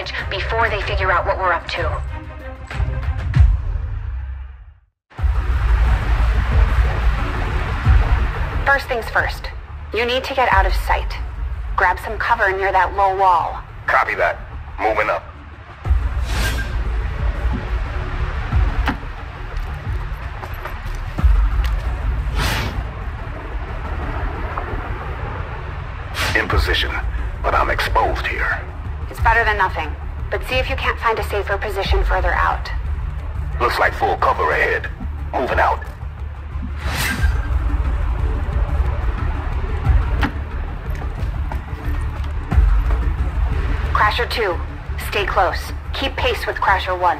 package before they figure out what we're up to. First things first. You need to get out of sight. Grab some cover near that low wall. Copy that. Moving up. In position, but I'm exposed here. It's better than nothing. But see if you can't find a safer position further out. Looks like full cover ahead. Moving out. Crasher 2, stay close. Keep pace with Crasher 1.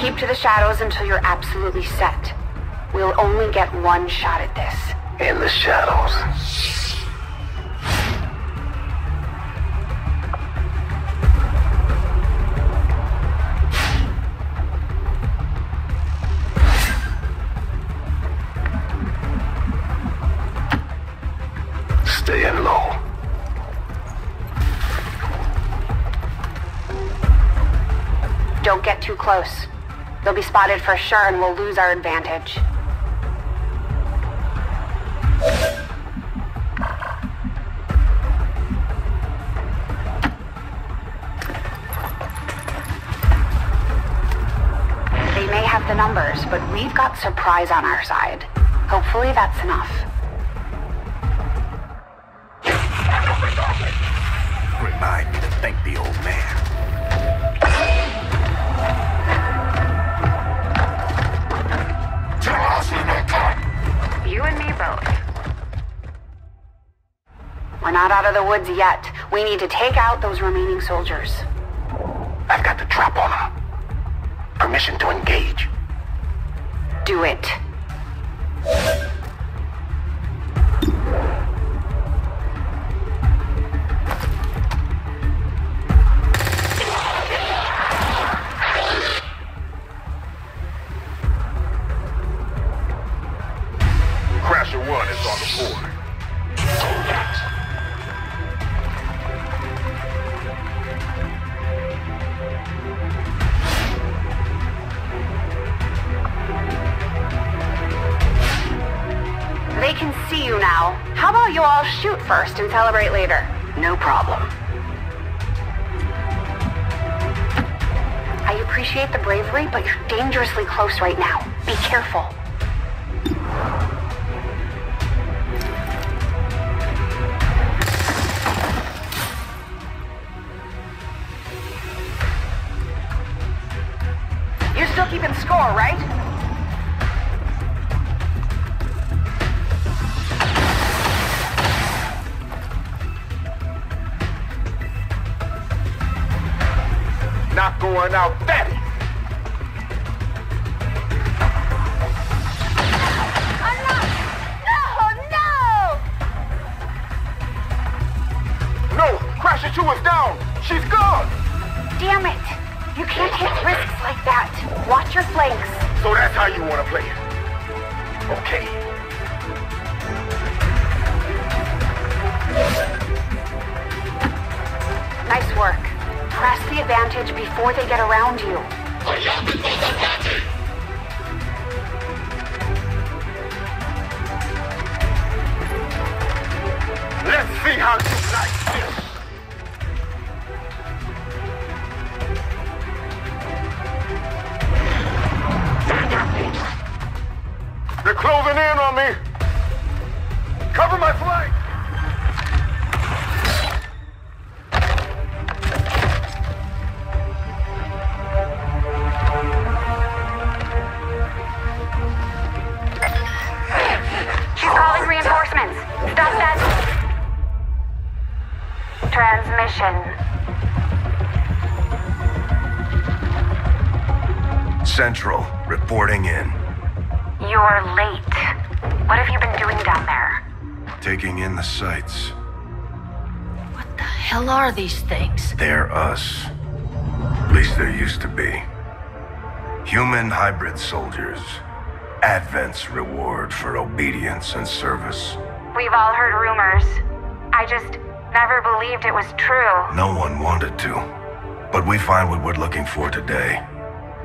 Keep to the shadows until you're absolutely set. We'll only get one shot at this. In the shadows. Staying low. Don't get too close. They'll be spotted for sure and we'll lose our advantage. They may have the numbers, but we've got surprise on our side. Hopefully that's enough. Remind me to thank the old man. The woods yet. We need to take out those remaining soldiers. I've got the trap on him. Permission to engage. Do it. First and celebrate later? No problem. I appreciate the bravery, but you're dangerously close right now. Be careful. You're still keeping score, right? Not going out that No! Crasher 2 is down! She's gone! Damn it! You can't take risks like that. Watch your flanks. So that's how you want to play it. Okay. Nice work. Press the advantage before they get around you. Let's see how you like this. They're closing in on me. Cover my flank. Reporting in. You're late. What have you been doing down there? Taking in the sights. What the hell are these things? They're us. At least there used to be. Human hybrid soldiers. Advent's reward for obedience and service. We've all heard rumors. I just never believed it was true. No one wanted to. But we find what we're looking for today.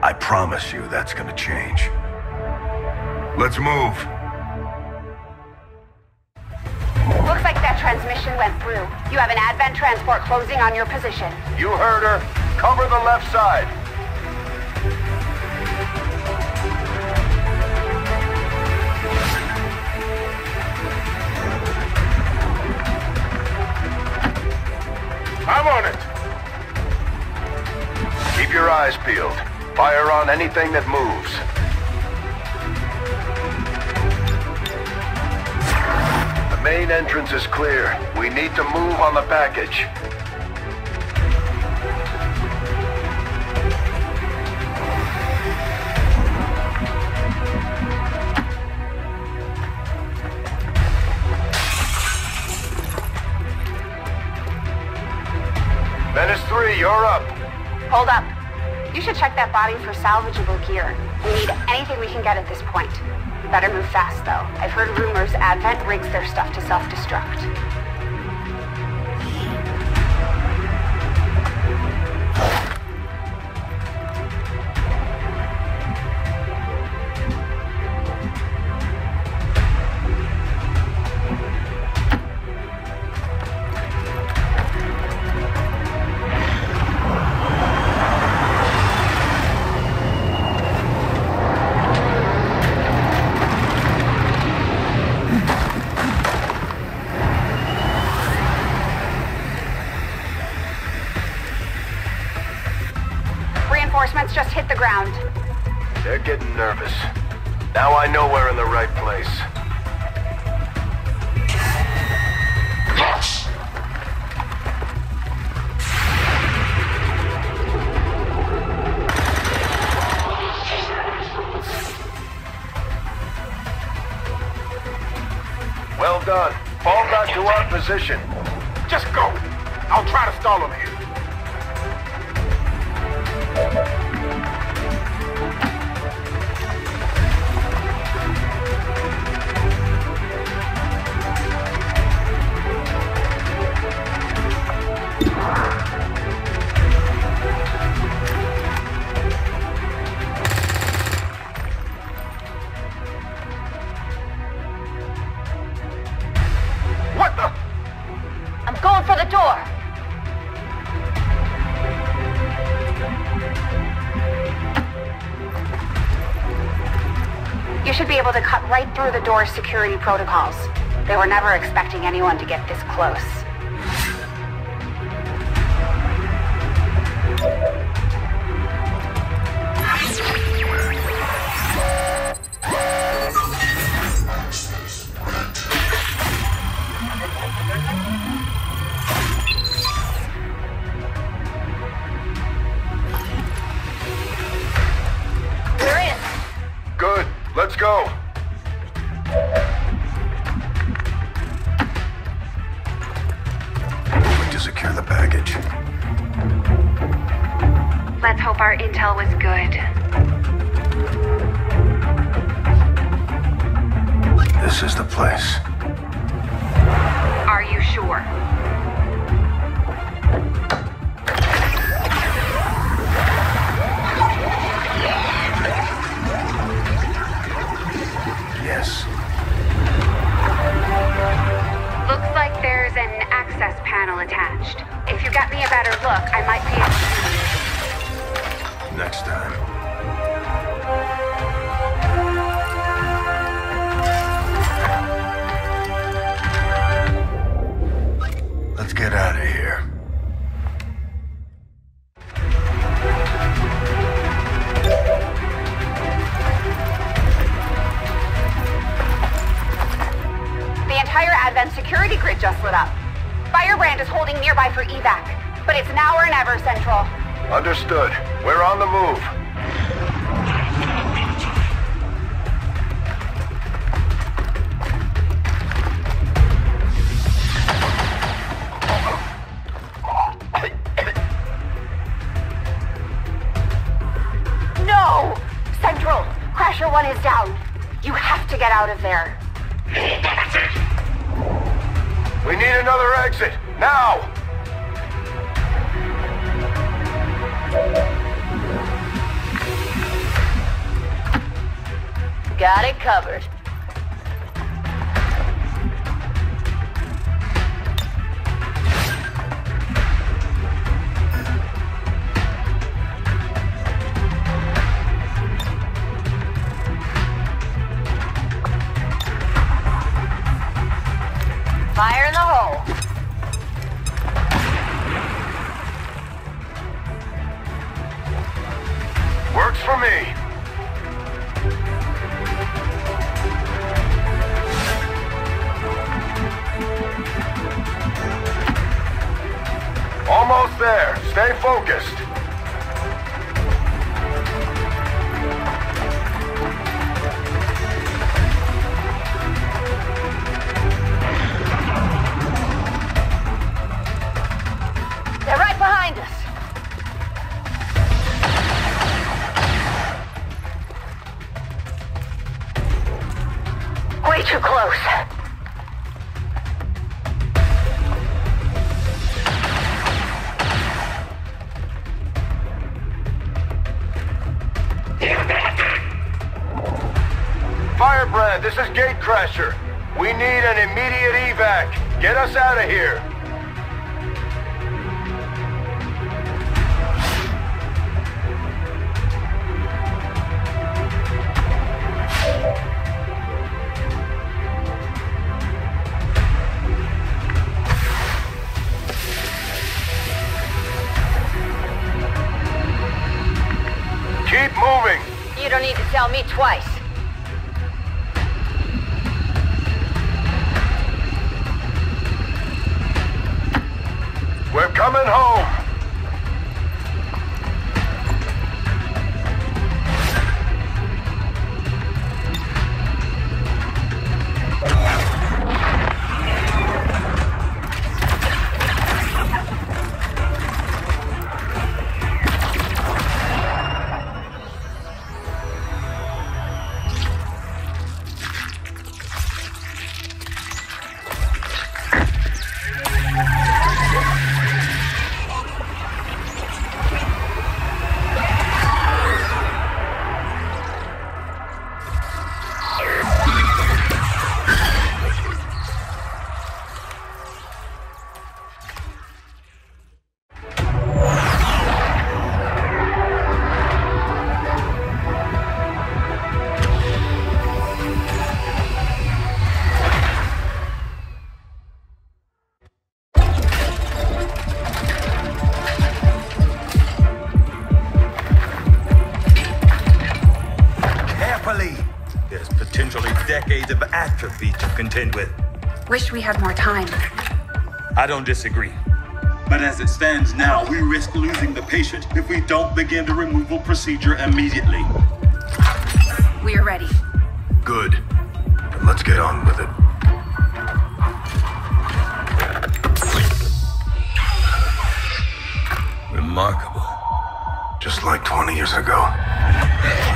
I promise you that's gonna change. Let's move. Looks like that transmission went through. You have an Advent transport closing on your position. You heard her. Cover the left side. I'm on it. Keep your eyes peeled. Fire on anything that moves. The main entrance is clear. We need to move on the package. Menace 3, you're up. Hold up. You should check that body for salvageable gear. We need anything we can get at this point. We better move fast, though. I've heard rumors Advent rigs their stuff to self-destruct. Reinforcements just hit the ground. They're getting nervous. Now I know we're in the right place. Well done. Fall back to our position. Just go. I'll try to stall them here. What the? I'm going for the door. You should be able to cut right through the door's security protocols. They were never expecting anyone to get this close. Go. Moving to secure the package. Let's hope our intel was good. This is the place. Are you sure? Understood. We're on the move. No! Central, Crasher 1 is down. You have to get out of there. Got it covered. Stay focused. They're right behind us. Way too close. Firebrand, this is Gatecrasher. We need an immediate evac. Get us out of here. Keep moving. You don't need to tell me twice. Potentially decades of atrophy to contend with. Wish we had more time. I don't disagree. But as it stands now, we risk losing the patient if we don't begin the removal procedure immediately. We're ready. Good. Then let's get on with it. Remarkable. Just like 20 years ago.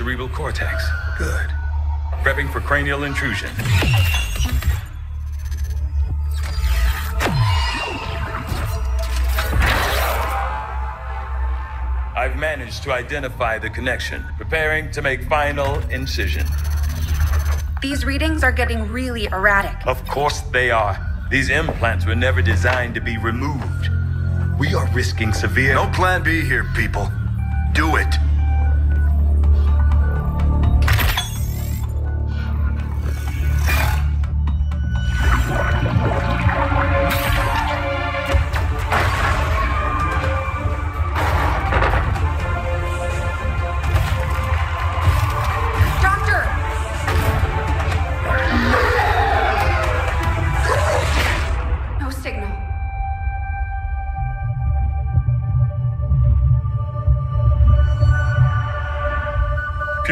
Cerebral cortex. Good. Prepping for cranial intrusion. I've managed to identify the connection, preparing to make final incision. These readings are getting really erratic. Of course they are. These implants were never designed to be removed. We are risking severe. No plan B here, people. Do it.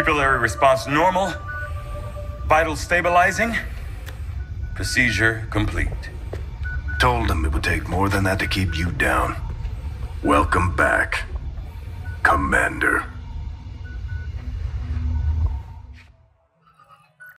Pupillary response normal. Vital stabilizing. Procedure complete. Told him it would take more than that to keep you down. Welcome back, Commander.